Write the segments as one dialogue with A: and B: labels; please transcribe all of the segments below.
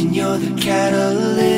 A: and you're the catalyst.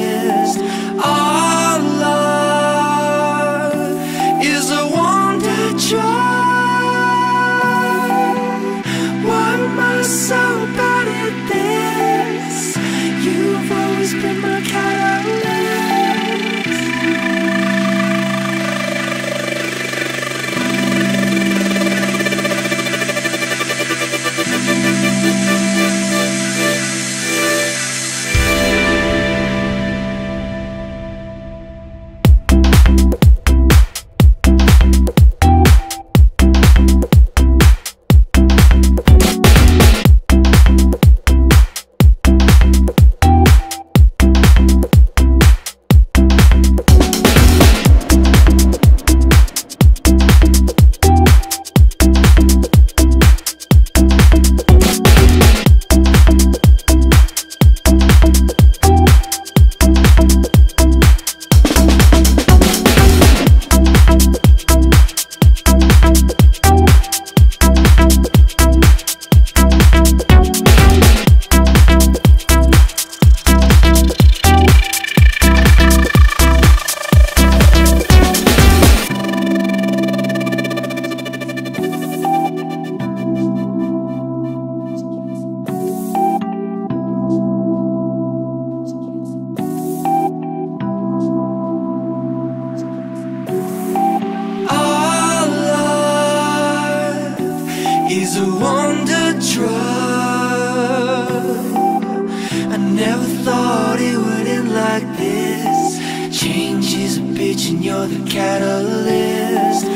A: Is a wonder drug. I never thought it would end like this. Change is a bitch and you're the catalyst.